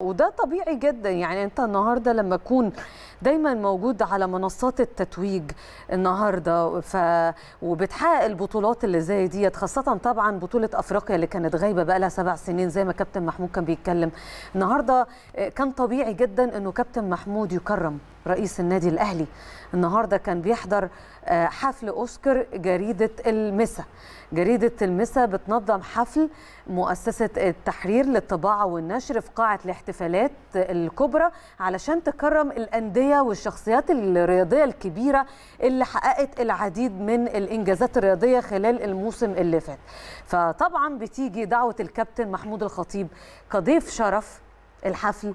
وده طبيعي جدا. يعني أنت النهارده لما تكون دايما موجود على منصات التتويج النهارده ف وبتحقق البطولات اللي زي ديت خاصة طبعا بطولة أفريقيا اللي كانت غايبة بقى لها سبع سنين زي ما كابتن محمود كان بيتكلم. النهارده كان طبيعي جدا إنه كابتن محمود يكرم. رئيس النادي الأهلي. النهارده كان بيحضر حفل أوسكار جريدة المسا. جريدة المسا بتنظم حفل مؤسسة التحرير للطباعة والنشر في قاعة الاحتفالات الكبرى علشان تكرم الأندية والشخصيات الرياضية الكبيرة اللي حققت العديد من الإنجازات الرياضية خلال الموسم اللي فات. فطبعا بتيجي دعوة الكابتن محمود الخطيب كضيف شرف الحفل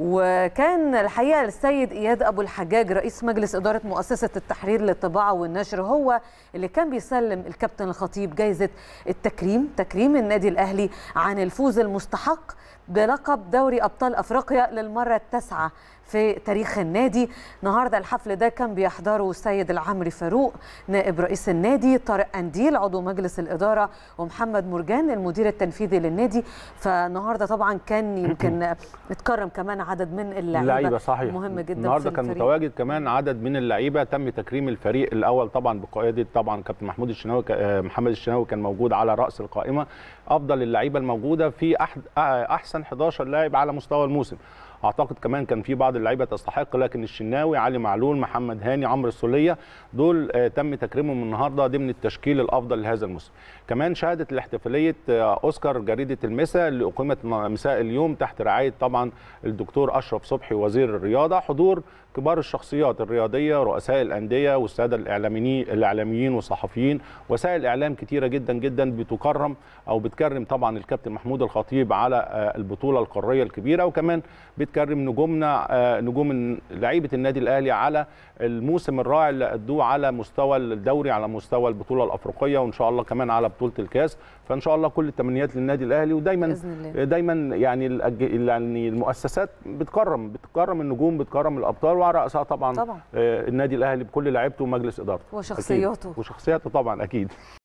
وكان الحقيقة السيد إياد أبو الحجاج رئيس مجلس إدارة مؤسسة التحرير للطباعة والنشر هو اللي كان بيسلم الكابتن الخطيب جائزه التكريم تكريم النادي الأهلي عن الفوز المستحق بلقب دوري أبطال أفريقيا للمرة التاسعة في تاريخ النادي. النهارده الحفل ده كان بيحضره السيد العمري فاروق نائب رئيس النادي طارق أنديل عضو مجلس الإدارة ومحمد مرجان المدير التنفيذي للنادي. فالنهاردة طبعا كان يمكن اتكرم كمان عدد من اللعيبة. صحيح. مهم جدا النهارده كان متواجد كمان عدد من اللعيبة تم تكريم الفريق الأول طبعا بقيادة طبعا كابتن محمود الشناوي محمد الشناوي كان موجود على رأس القائمة. أفضل اللعيبة الموجودة في أحد أحسن 11 لاعب على مستوى الموسم. أعتقد كمان كان في بعض اللعيبة تستحق لكن الشناوي علي معلول محمد هاني عمرو السولية دول تم تكريمهم النهارده ضمن التشكيل الأفضل لهذا الموسم. كمان شهدت الاحتفالية أوسكار جريدة المسا اللي اقيمت مساء اليوم تحت رعاية طبعا الدكتور أشرف صبحي وزير الرياضة حضور كبار الشخصيات الرياضية رؤساء الأندية والسادة الإعلاميين الإعلاميين والصحفيين. وسائل اعلام كتيرة جدا جدا بتكرم أو بتكرم طبعا الكابتن محمود الخطيب على البطولة القارية الكبيرة. وكمان بتكرم نجومنا نجوم لعيبة النادي الأهلي على الموسم الرائع اللي ادوه على مستوى الدوري على مستوى البطولة الأفريقية وإن شاء الله كمان على بطولة الكاس. فإن شاء الله كل التمنيات للنادي الأهلي ودايما دايما يعني يعني المؤسسات بتكرم بتكرم النجوم بتكرم الأبطال وعلى رأسها طبعا, طبعا. النادي الأهلي بكل لعيبته ومجلس إدارته. وشخصياته. وشخصياته طبعا أكيد.